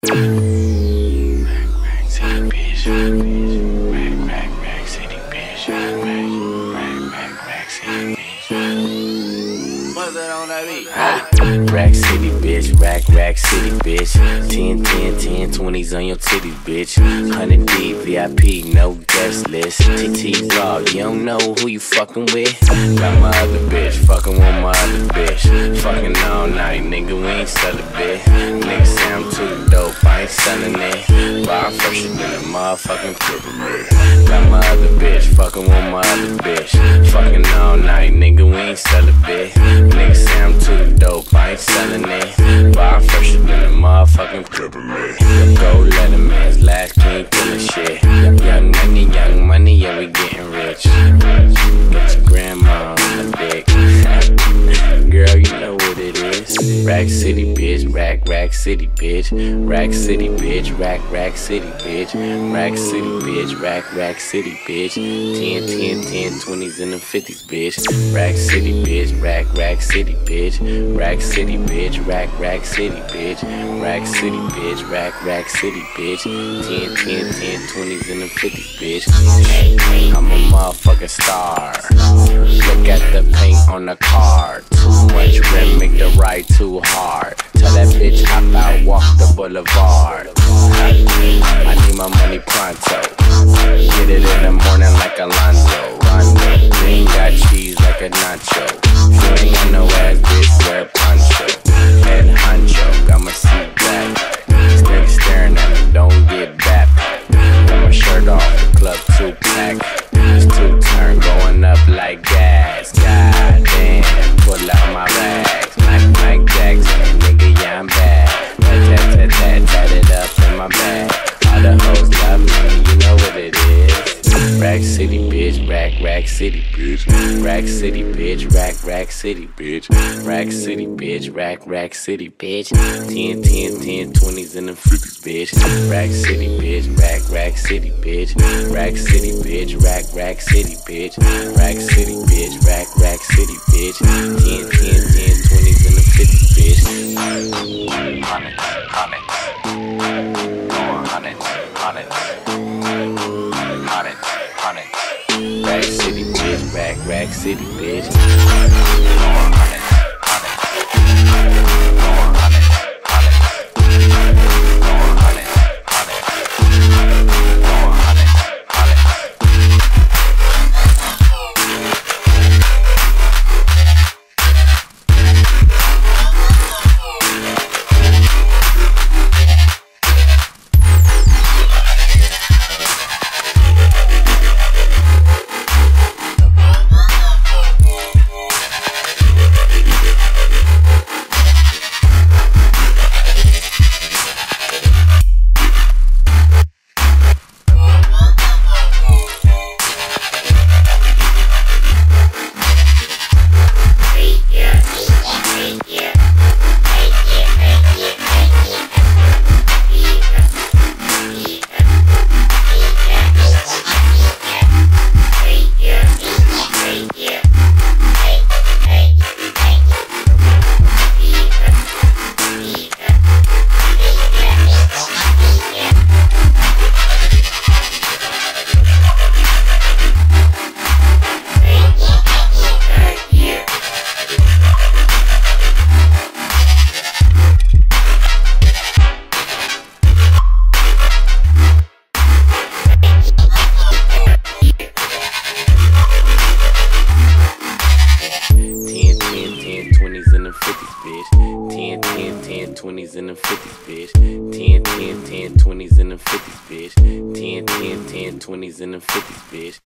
Rack City, bitch. Rack city, bitch rack, city, bitch. rack city, bitch. 10, 10, 10, 20s on your titties, bitch. 100 D, VIP, no guest list. TT Raw, you don't know who you fucking with. Got my other bitch, fucking motherfucking pyramid. Got my other bitch, fucking with my other bitch. Fucking all night, nigga, we ain't sell a bit. Nigga say I'm Rack City, bitch. Rack, Rack City, bitch. Rack City, bitch. Rack, Rack City, bitch. Rack City, bitch. Rack, Rack City, bitch. 10, 10, 10, 20s and the 50s, bitch. Rack City, bitch. Rack, Rack City, bitch. Rack City, bitch. Rack, Rack City, bitch. Rack City, bitch. Rack, Rack City, bitch. 10, 10, 10, 20s and the 50s, bitch. I'm a motherfucking star. Look at the paint on the car. Too much rim, make the ride too hard. Tell that bitch hop out, walk the boulevard. I need my money pronto. Get it in the morning like Alonzo. Green got cheese like a nacho. Rack, city, bitch. Rack City, bitch, rack, rack city, bitch. Rack City, bitch, rack, rack city, bitch. 10, 10, 10, 20s and the 50s, bitch. Rack City, bitch, rack, rack city, bitch. Rack City, bitch, rack, rack city, bitch. Rack City, bitch, rack, rack city, bitch. 10, 10, 10, 20s and the 50s, bitch. Hundreds, hundreds. Rack city, 10, 10, 10, 20s and the 50s, bitch. 10, 10, 10, 20s and the 50s, bitch. 10, 10, 10, 20s and the 50s, bitch.